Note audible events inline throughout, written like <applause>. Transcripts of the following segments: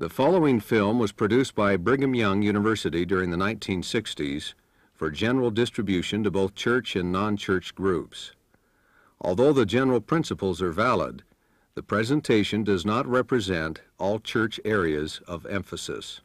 The following film was produced by Brigham Young University during the 1960s for general distribution to both church and non-church groups. Although the general principles are valid, the presentation does not represent all church areas of emphasis.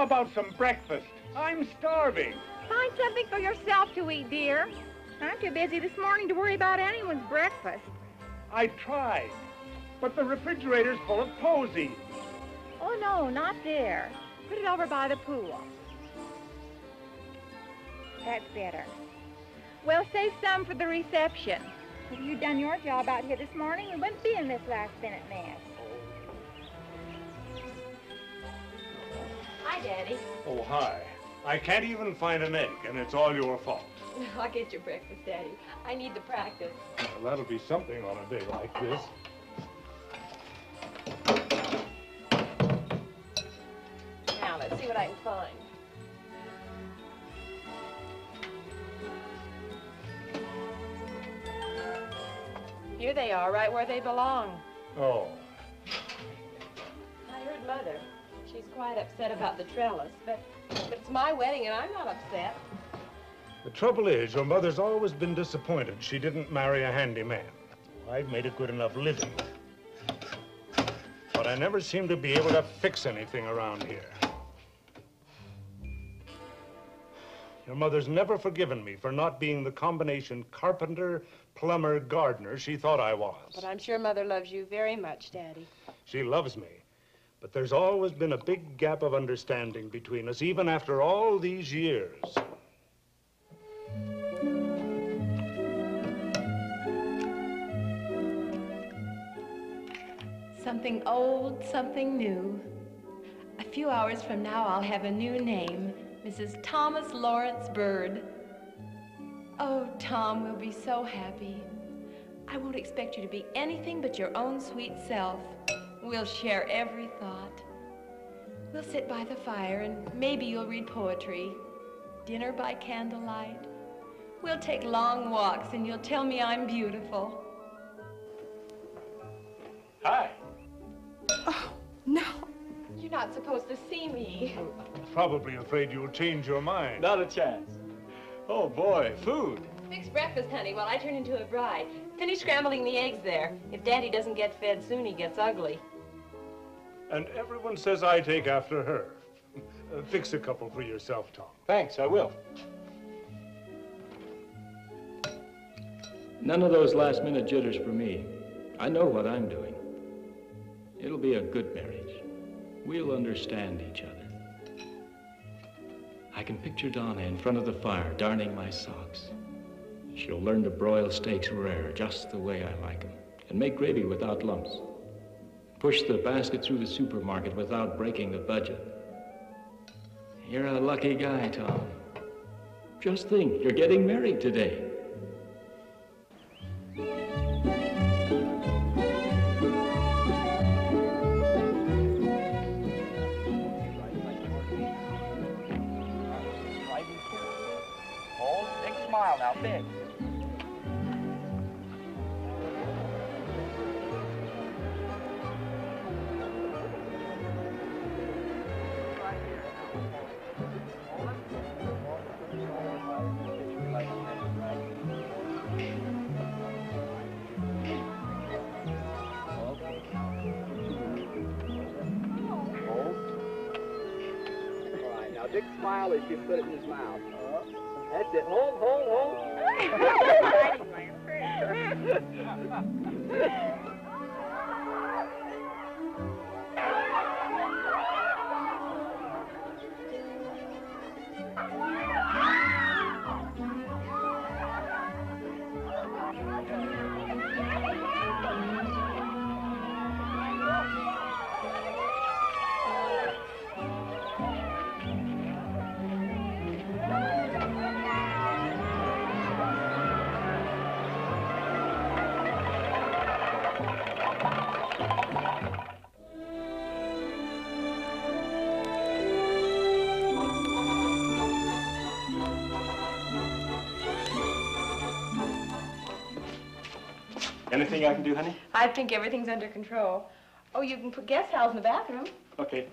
How about some breakfast? I'm starving. Find something for yourself to eat, dear. I'm too busy this morning to worry about anyone's breakfast. I tried, but the refrigerator's full of posies. Oh, no, not there. Put it over by the pool. That's better. Well, save some for the reception. If you'd done your job out here this morning, we wouldn't be in this last-minute mess. Hi, Daddy. Oh, hi. I can't even find an egg, and it's all your fault. <laughs> I'll get your breakfast, Daddy. I need the practice. Well, that'll be something on a day like this. Now, let's see what I can find. Here they are, right where they belong. Oh, I heard Mother. She's quite upset about the trellis, but, but it's my wedding and I'm not upset. the trouble is, your mother's always been disappointed she didn't marry a handyman. I've made a good enough living. But I never seem to be able to fix anything around here. Your mother's never forgiven me for not being the combination carpenter, plumber, gardener she thought I was. But I'm sure Mother loves you very much, Daddy. She loves me. But there's always been a big gap of understanding between us, even after all these years. Something old, something new. A few hours from now, I'll have a new name Mrs. Thomas Lawrence Byrd. Oh, Tom, we'll be so happy. I won't expect you to be anything but your own sweet self. We'll share every thought. We'll sit by the fire and maybe you'll read poetry. Dinner by candlelight. We'll take long walks and you'll tell me I'm beautiful. Hi. Oh, no. You're not supposed to see me. Probably afraid you'll change your mind. Not a chance. Oh boy, food. Fix breakfast, honey, while I turn into a bride. Finish scrambling the eggs there. If Daddy doesn't get fed soon, he gets ugly. And everyone says I take after her. Uh, fix a couple for yourself, Tom. Thanks, I will. None of those last minute jitters for me. I know what I'm doing. It'll be a good marriage. We'll understand each other. I can picture Donna in front of the fire, darning my socks. She'll learn to broil steaks rare, just the way I like 'em, and make gravy without lumps. Push the basket through the supermarket without breaking the budget. You're a lucky guy, Tom. Just think, you're getting married today. Hold, big smile now, big. Smile as you put it in his mouth. That's it. Hold, hold, hold. <laughs> <laughs> Anything I can do, honey? I think everything's under control. Oh, you can put guest towels in the bathroom. Okay.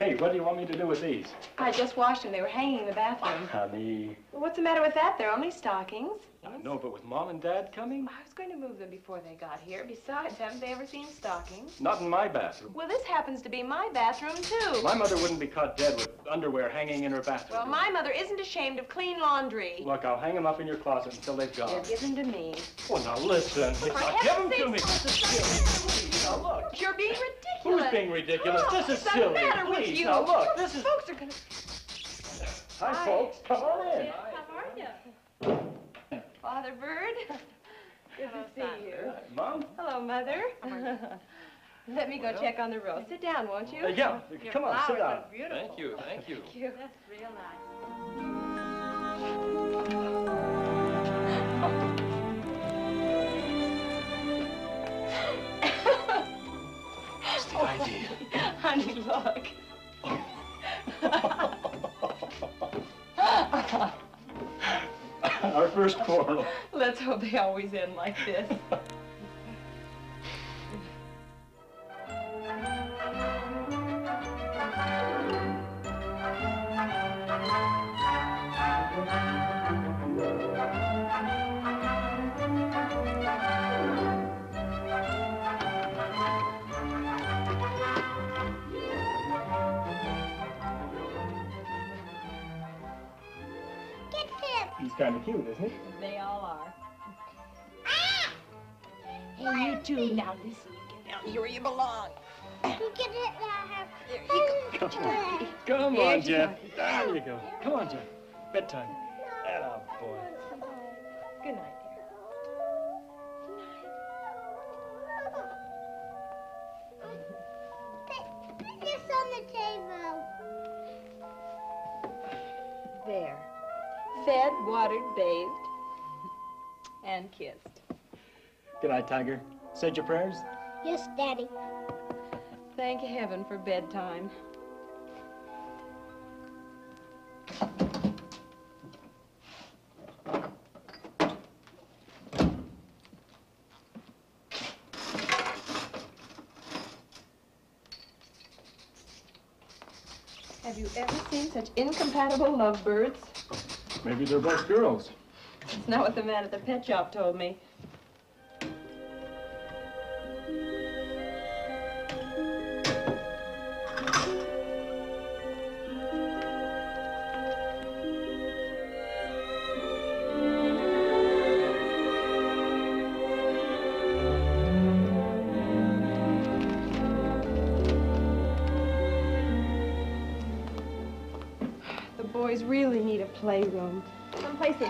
Hey, what do you want me to do with these? I just washed them. They were hanging in the bathroom. Honey. Well, what's the matter with that? They're only stockings. I know, but with Mom and Dad coming? I was going to move them before they got here. Besides, haven't they ever seen stockings? Not in my bathroom. Well, this happens to be my bathroom, too. My mother wouldn't be caught dead with underwear hanging in her bathroom. Well, my mother isn't ashamed of clean laundry. Look, I'll hang them up in your closet until they've gone. given to me. Well, now listen. Now, give them to me. Please, now look. You're being ridiculous. Who's being ridiculous? Oh, This is silly. what's the matter with you? now look, this is- Folks are gonna... Hi, folks. Come on in. How are you? Father Byrd? <laughs> Good to see you. Mom? Hello, Mother. <laughs> Let me go check on the row. Sit down, won't you? Uh, yeah, Your come on, sit down. look beautiful. Thank you, thank you. Thank you. That's real nice. What's the <laughs> idea? Honey, look. First quarrel. Let's hope they always end like this. <laughs> Come on, Come on Jeff. There you go. Come on, Jeff. Bedtime. Atta boy. Good night, dear. Put this on the table. There. Fed, watered, bathed, and kissed. Good night, Tiger. Said your prayers? Yes, Daddy. Thank heaven for bedtime. Such incompatible lovebirds? Maybe they're both girls. That's not what the man at the pet shop told me.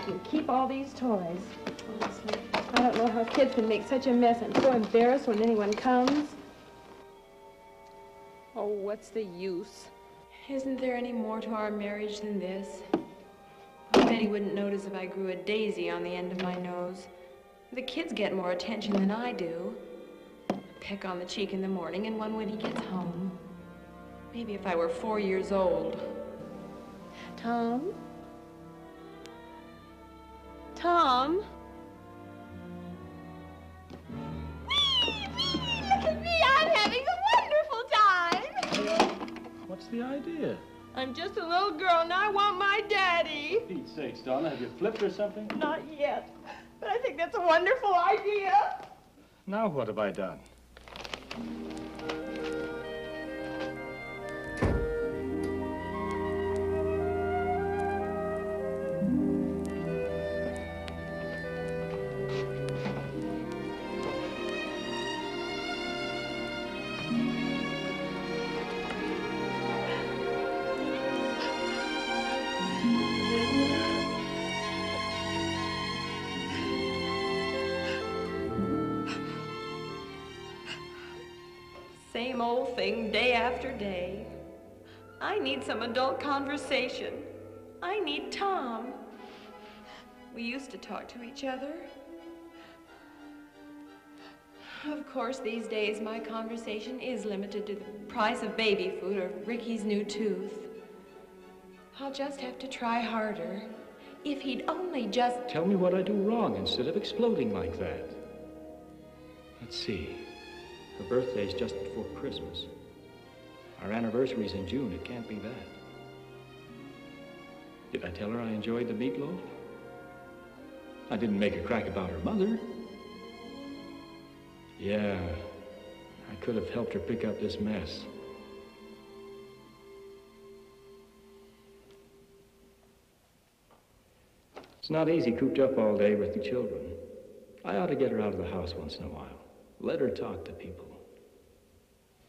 Someplace they can keep all these toys. Honestly, I don't know how kids can make such a mess. I'm so embarrassed when anyone comes. Oh, what's the use? Isn't there any more to our marriage than this? Betty wouldn't notice if I grew a daisy on the end of my nose. The kids get more attention than I do. A peck on the cheek in the morning and one when he gets home. Maybe if I were four years old. Tom? Tom? Look at me. I'm having a wonderful time. What's the idea? I'm just a little girl and I want my daddy. Pete's sakes, Donna, have you flipped or something? Not yet. But I think that's a wonderful idea. Now what have I done? Same old thing day after day. I need some adult conversation. I need Tom. We used to talk to each other. Of course, these days my conversation is limited to the price of baby food or Ricky's new tooth. I'll just have to try harder. If he'd only just... Tell me what I do wrong instead of exploding like that. Let's see. Her birthday's just before Christmas. Our anniversary's in June. It can't be that. Did I tell her I enjoyed the meatloaf? I didn't make a crack about her mother. Yeah, I could have helped her pick up this mess. It's not easy cooped up all day with the children. I ought to get her out of the house once in a while. Let her talk to people.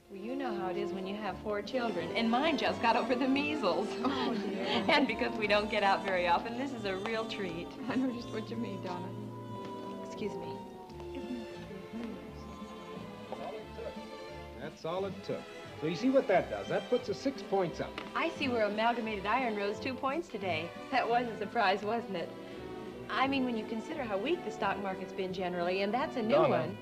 Well, you know how it is when you have four children, and mine just got over the measles. Oh, dear. and because we don't get out very often, this is a real treat. I know just what you mean, Donna. Excuse me. That's all it took. So you see what that does? That puts us six points up. I see where Amalgamated Iron rose two points today. That was a surprise, wasn't it? I mean, when you consider how weak the stock market's been generally, and that's a new Donna. one.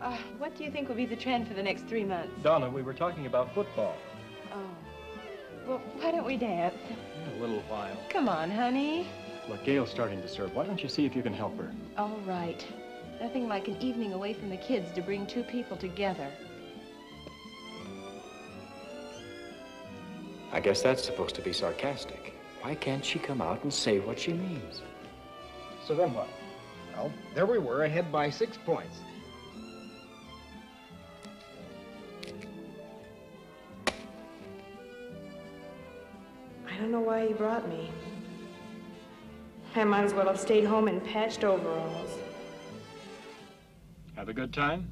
Uh, what do you think will be the trend for the next three months? Donna, we were talking about football. Oh. Well, why don't we dance? In a little while. Come on, honey. Look, Gail's starting to serve. Why don't you see if you can help her? All right. Nothing like an evening away from the kids to bring two people together. I guess that's supposed to be sarcastic. Why can't she come out and say what she means? So then what? Well, there we were, ahead by six points. Don't know why he brought me. I might as well have stayed home in patched overalls. Have a good time?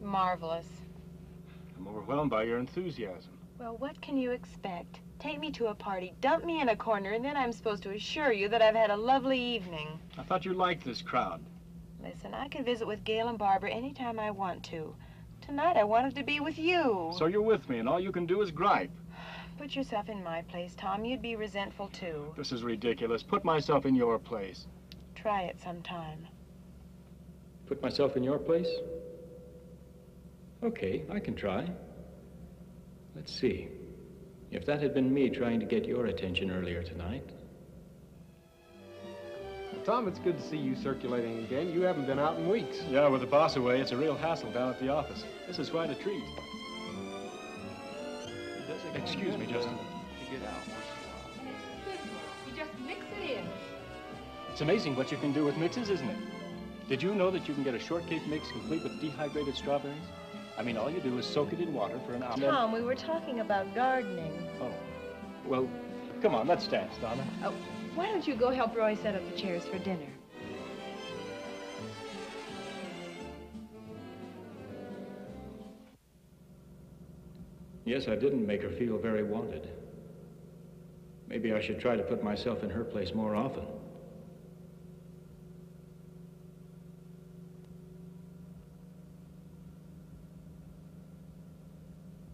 Marvelous. I'm overwhelmed by your enthusiasm. Well, what can you expect? Take me to a party, dump me in a corner, and then I'm supposed to assure you that I've had a lovely evening. I thought you liked this crowd. Listen, I can visit with Gail and Barbara anytime I want to. Tonight I wanted to be with you. So you're with me, and all you can do is gripe. Put yourself in my place, Tom. You'd be resentful, too. This is ridiculous. Put myself in your place. Try it sometime. Put myself in your place? Okay, I can try. Let's see. If that had been me trying to get your attention earlier tonight, Tom, it's good to see you circulating again. You haven't been out in weeks. Yeah, with the boss away, it's a real hassle down at the office. This is quite a treat. Excuse me, Justin. You just mix it in. It's amazing what you can do with mixes, isn't it? Did you know that you can get a shortcake mix complete with dehydrated strawberries? I mean, all you do is soak it in water for an hour. Tom, we were talking about gardening. Oh. Well, come on, let's dance, Donna. Oh, why don't you go help Roy set up the chairs for dinner? Yes, I didn't make her feel very wanted. Maybe I should try to put myself in her place more often.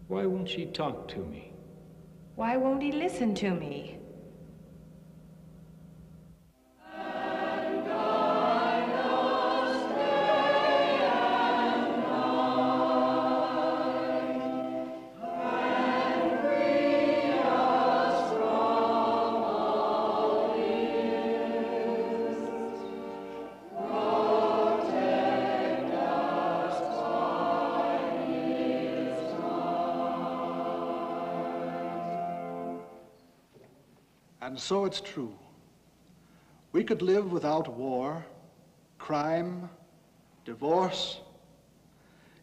Why won't she talk to me? Why won't he listen to me? And so it's true. We could live without war, crime, divorce,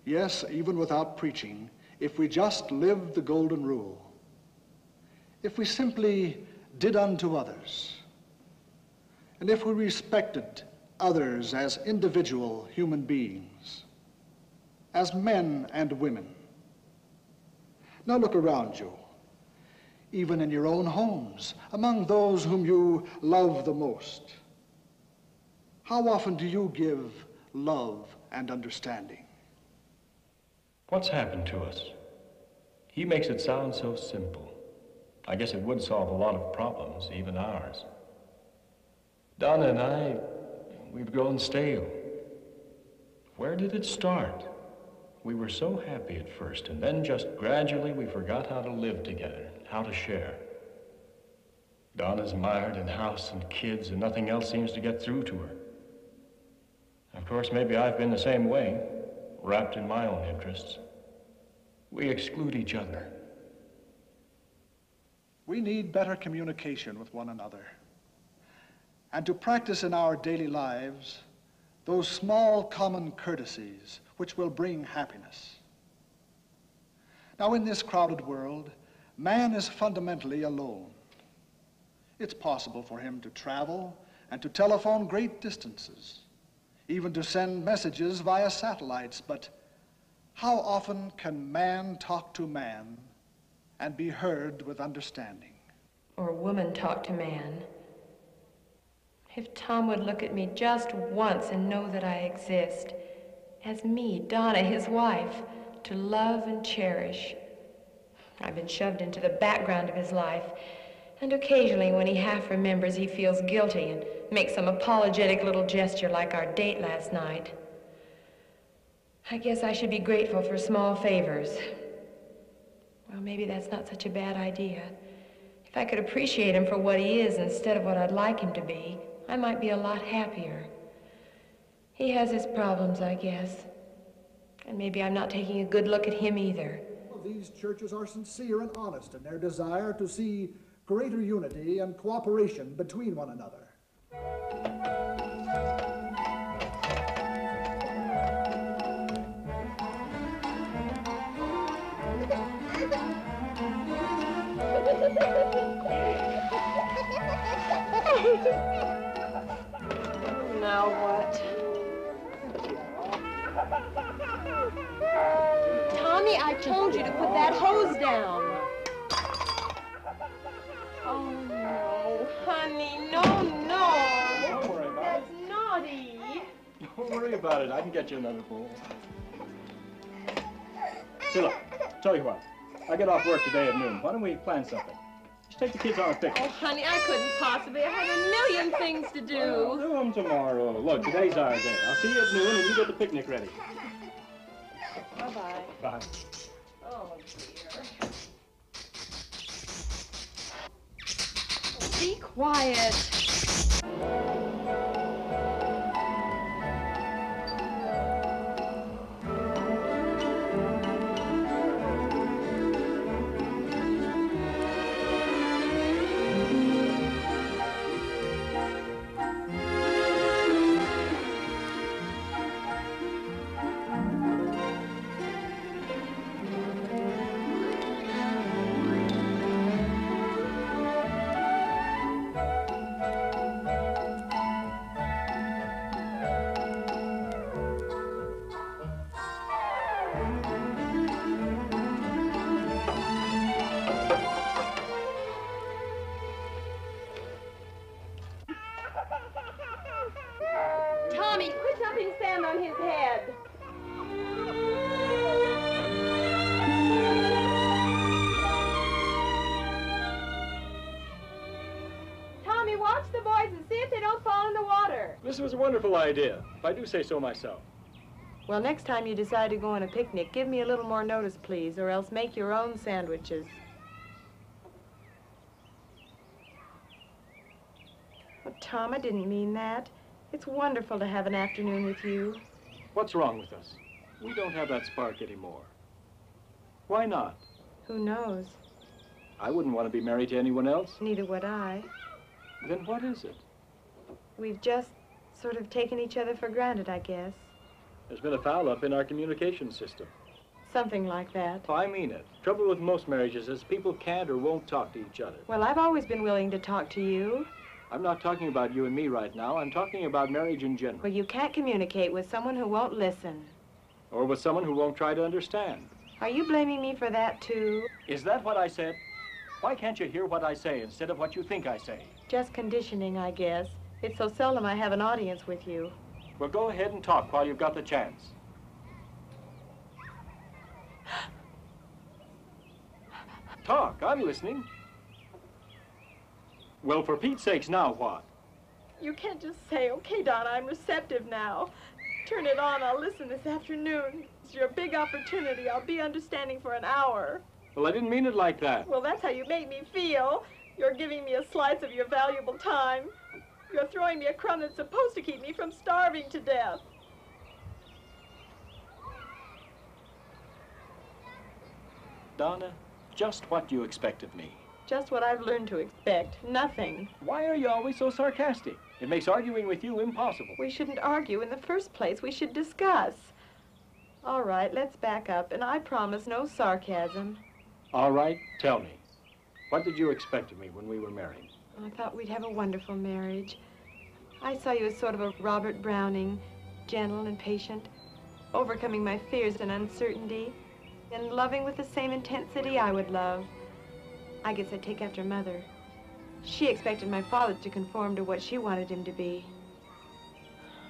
yes, even without preaching, if we just lived the golden rule. If we simply did unto others, and if we respected others as individual human beings, as men and women. Now look around you even in your own homes, among those whom you love the most. How often do you give love and understanding? What's happened to us? He makes it sound so simple. I guess it would solve a lot of problems, even ours. Donna and I, we've grown stale. Where did it start? We were so happy at first, and then just gradually we forgot how to live together, how to share. Donna's mired in house and kids, and nothing else seems to get through to her. Of course, maybe I've been the same way, wrapped in my own interests. We exclude each other. We need better communication with one another and to practice in our daily lives those small common courtesies which will bring happiness. Now, in this crowded world, man is fundamentally alone. It's possible for him to travel and to telephone great distances, even to send messages via satellites, but how often can man talk to man and be heard with understanding? Or woman talk to man. If Tom would look at me just once and know that I exist, as me, Donna, his wife, to love and cherish. I've been shoved into the background of his life, and occasionally when he half remembers, he feels guilty and makes some apologetic little gesture like our date last night. I guess I should be grateful for small favors. Well, maybe that's not such a bad idea. If I could appreciate him for what he is instead of what I'd like him to be, I might be a lot happier. He has his problems, I guess. And maybe I'm not taking a good look at him either. Well, these churches are sincere and honest in their desire to see greater unity and cooperation between one another. now what? <laughs> Tommy, I told you to put that hose down. Oh, no, honey, no, no. Don't worry about That's naughty. Don't worry about it. I can get you another bowl. Sheila, tell you what. I get off work today at noon. Why don't we plan something? Just take the kids on a picnic. Oh, honey, I couldn't possibly. I have a million things to We'll do. do them tomorrow. Look, today's our day. I'll see you at noon and you get the picnic ready. Bye-bye. Bye. Oh, dear. Be quiet. On his head. Tommy, watch the boys and see if they don't fall in the water. This was a wonderful idea, if I do say so myself. Well, next time you decide to go on a picnic, give me a little more notice, please, or else make your own sandwiches. Oh, Tom, I didn't mean that. It's wonderful to have an afternoon with you. What's wrong with us? We don't have that spark anymore. Why not? Who knows? I wouldn't want to be married to anyone else. Neither would I. Then what is it? We've just sort of taken each other for granted, I guess. There's been a foul up in our communication system. Something like that. Oh, I mean it. Trouble with most marriages is people can't or won't talk to each other. Well, I've always been willing to talk to you. I'm not talking about you and me right now. I'm talking about marriage in general. Well, you can't communicate with someone who won't listen. Or with someone who won't try to understand. Are you blaming me for that, too? Is that what I said? Why can't you hear what I say instead of what you think I say? Just conditioning, I guess. It's so seldom I have an audience with you. Well, go ahead and talk while you've got the chance. <gasps> Talk, I'm listening. Well, for Pete's sakes, now what? You can't just say, okay, Donna, I'm receptive now. Turn it on, I'll listen this afternoon. It's your big opportunity. I'll be understanding for an hour. Well, I didn't mean it like that. Well, that's how you make me feel. You're giving me a slice of your valuable time. You're throwing me a crumb that's supposed to keep me from starving to death. Donna, just what you expect of me. Just what I've learned to expect. Nothing. Why are you always so sarcastic? It makes arguing with you impossible. We shouldn't argue in the first place. We should discuss. All right, let's back up, and I promise no sarcasm. All right, tell me. What did you expect of me when we were married? I thought we'd have a wonderful marriage. I saw you as sort of a Robert Browning, gentle and patient, overcoming my fears and uncertainty, and loving with the same intensity I would love. I guess I'd take after Mother. She expected my father to conform to what she wanted him to be.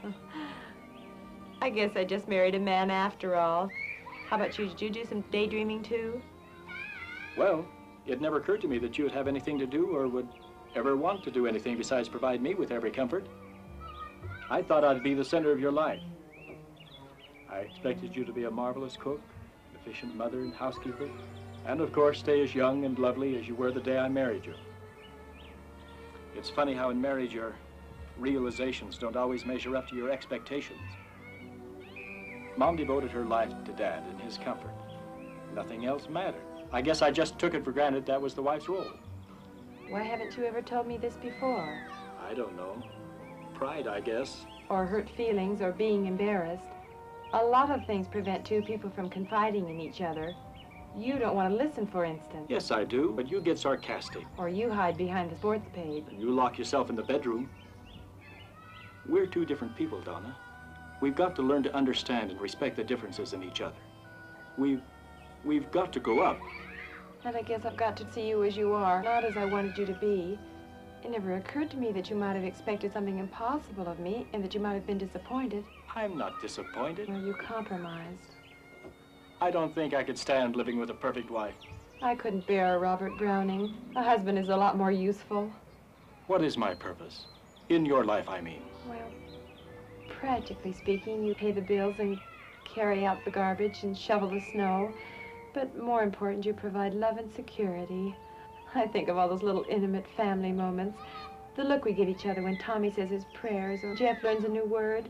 <laughs> I guess I just married a man after all. How about you? Did you do some daydreaming too? Well, it never occurred to me that you would have anything to do or would ever want to do anything besides provide me with every comfort. I thought I'd be the center of your life. I expected you to be a marvelous cook, an efficient mother and housekeeper, and of course stay as young and lovely as you were the day I married you. It's funny how in marriage your realizations don't always measure up to your expectations. Mom devoted her life to Dad and his comfort. Nothing else mattered. I guess I just took it for granted that was the wife's role. Why haven't you ever told me this before? I don't know. Pride, I guess. Or hurt feelings or being embarrassed. A lot of things prevent two people from confiding in each other. You don't want to listen, for instance. Yes, I do, but you get sarcastic. Or you hide behind the sports page. And you lock yourself in the bedroom. We're two different people, Donna. We've got to learn to understand and respect the differences in each other. We've, we've got to grow up. And I guess I've got to see you as you are, not as I wanted you to be. It never occurred to me that you might have expected something impossible of me and that you might have been disappointed. I'm not disappointed. Well, you compromised. I don't think I could stand living with a perfect wife. I couldn't bear a Robert Browning. A husband is a lot more useful. What is my purpose? In your life, I mean. Well, practically speaking, you pay the bills and carry out the garbage and shovel the snow. But more important, you provide love and security. I think of all those little intimate family moments. The look we give each other when Tommy says his prayers or Jeff learns a new word.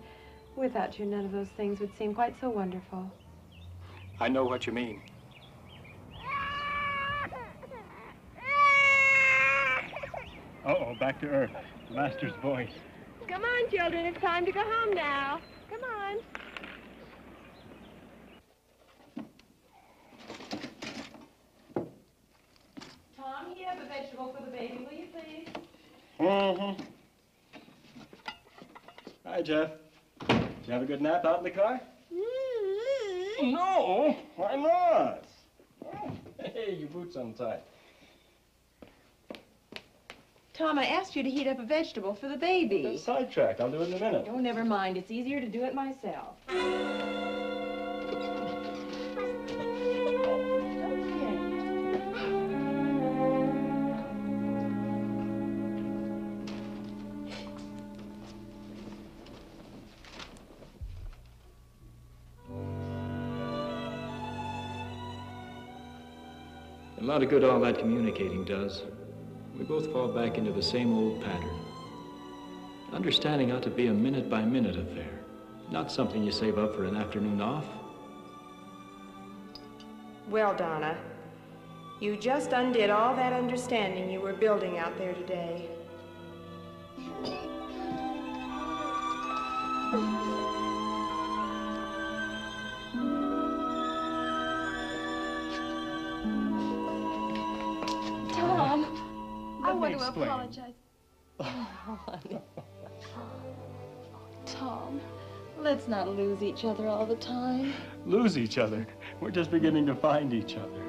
Without you, none of those things would seem quite so wonderful. I know what you mean. Uh-oh, back to Earth. The master's voice. Come on, children. It's time to go home now. Come on. Tom, you have a vegetable for the baby, will you please? Mm-hmm. Hi, Jeff. Did you have a good nap out in the car? No, why not? Hey, your boot's untied. Tom, I asked you to heat up a vegetable for the baby. It's sidetracked. I'll do it in a minute. Oh, never mind. It's easier to do it myself. Lot of good all that communicating does. We both fall back into the same old pattern. Understanding ought to be a minute by minute affair, not something you save up for an afternoon off. Well, Donna, you just undid all that understanding you were building out there today. I me want to explain. apologize. <laughs> Tom, let's not lose each other all the time. Lose each other. We're just beginning to find each other.